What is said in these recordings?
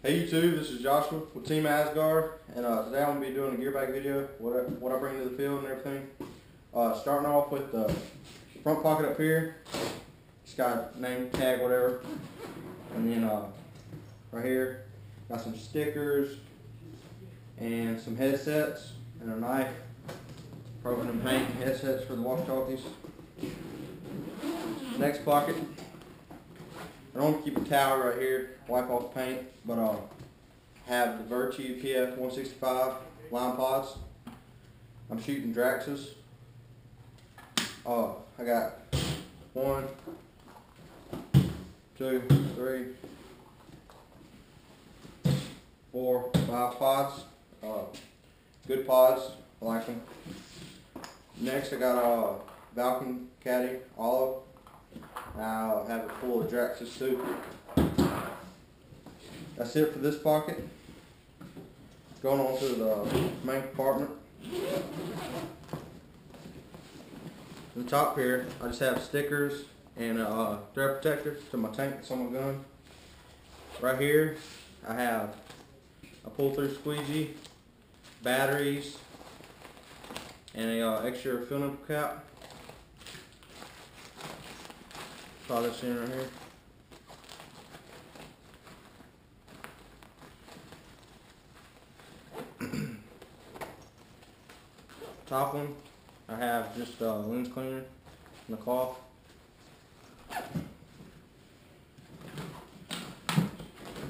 Hey YouTube, this is Joshua with Team Asgard, and uh, today I'm going to be doing a gear bag video, what I, what I bring to the field and everything. Uh, starting off with the front pocket up here, it's got name tag, whatever, and then uh, right here, got some stickers, and some headsets, and a knife, probably and paint headsets for the walkie-talkies. Next pocket, I don't keep a towel right here, wipe off the paint, but uh, have the Virtue PF 165 line pods. I'm shooting Draxxus. Uh, I got one, two, three, four, five pods. Uh, good pods, I like them. Next, I got a Valken Caddy Olive. I'll have it full of Draxxus too. That's it for this pocket. Going on to the main compartment. In the top here, I just have stickers and a uh, thread protector to my tank that's on my gun. Right here, I have a pull-through squeegee, batteries, and a uh, extra fill nipple cap. Draw this in right here. Top one, I have just a lens cleaner and a cloth.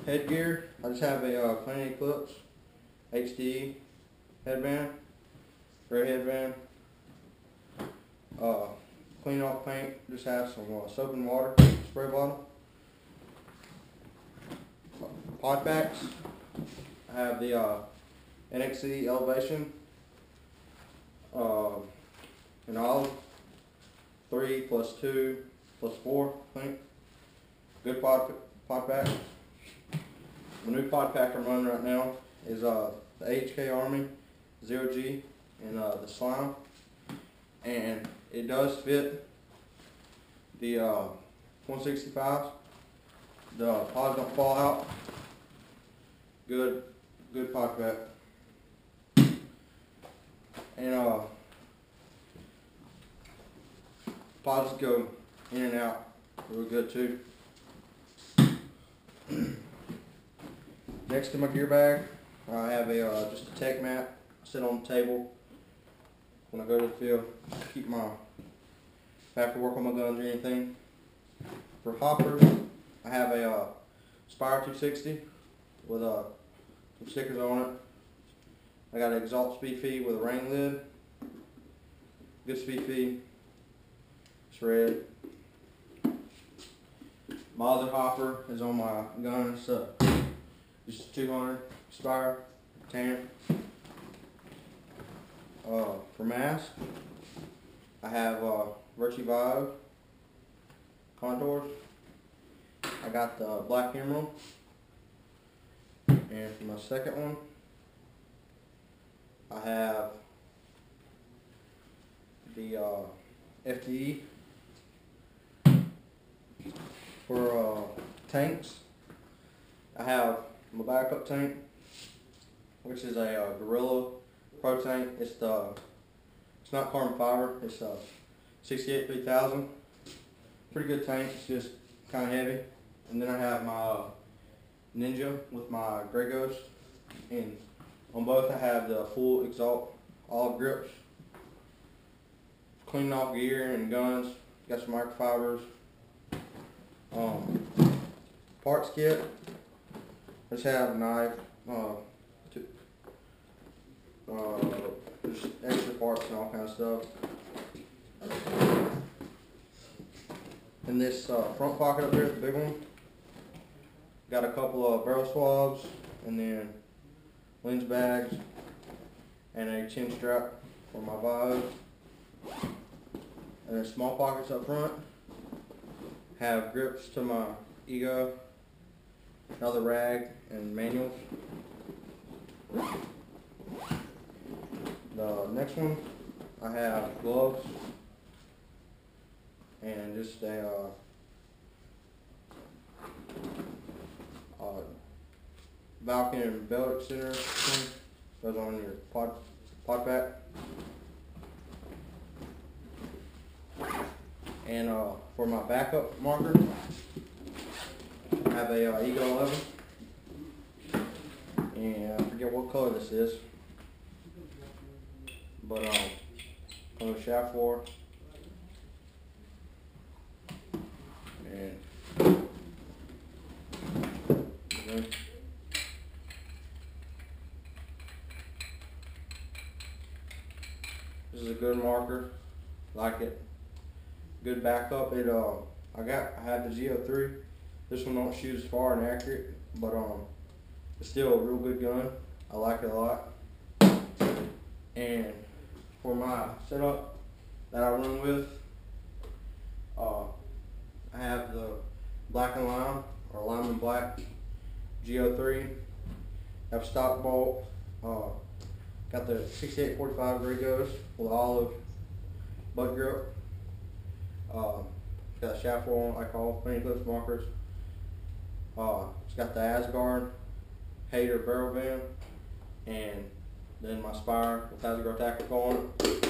Headgear, I just have a uh, Planet Eclipse HD headband, gray headband. Uh, clean off paint, just have some uh, soap and water, spray bottle. Pod packs, I have the uh, NXe Elevation, uh, olive, three plus two plus four, I think. Good pod, pod pack. The new pod pack I'm running right now is uh, the HK Army Zero G and uh, the slime. And it does fit the uh, 165s. The pods don't fall out. Good, good pod. And uh, pods go in and out real good too. Next to my gear bag, I have a uh, just a tech mat. Sit on the table when I go to the field. Keep my I have to work on my guns or anything. For hoppers, I have a uh, Spire 260 with uh, some stickers on it. I got an Exalt speed feed with a rain lid. Good speed feed. It's red. My other hopper is on my gun. It's uh, just 200 Spire tan. Uh, for mask, I have uh, Virtue Vio contours. I got the Black Emerald. And for my second one, I have the uh, FDE for uh, tanks. I have my backup tank, which is a uh, Gorilla Pro tank. It's the it's not carbon fiber. It's a 68 3000. Pretty good tank. It's just kind of heavy. And then I have my uh, Ninja with my Grey Ghost. And on both I have the full Exalt olive grips. Cleaning off gear and guns. Got some microfibers. Um, parts kit. Just have a knife. Uh, uh, just extra parts and all kind of stuff. In this uh, front pocket up here, the big one, got a couple of barrel swabs and then lens bags and a chin strap for my Vio. And then small pockets up front have grips to my Ego, another rag, and manuals. The next one, I have gloves and just a uh, uh, Valken belt extender thing, goes on your pod, pod pack. And, uh, for my backup marker, I have a, uh, Eagle eleven. And I forget what color this is. But, um, shaft floor. And. Okay. This is a good marker, like it. Good backup. It uh, I got I had the Geo three. This one don't shoot as far and accurate, but um, it's still a real good gun. I like it a lot. And for my setup that I run with, uh, I have the black and lime or lime and black Geo3. Have stock bolt. Uh, got the 6845 Grigos with olive butt grip. Um, got a shaft roll I call penny clips markers. Uh, it's got the Asgard Hater barrel vent and then my Spire with Asgard tactical on it.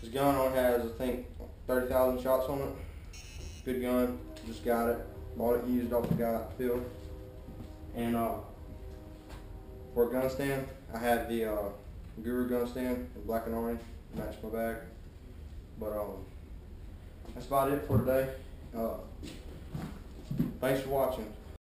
This gun only has I think 30,000 shots on it. Good gun, just got it. Bought it used off the guy at the field. And uh, for a gun stand, I had the uh, Guru gun stand in black and orange, matched my bag. But um, that's about it for today. Uh, thanks for watching.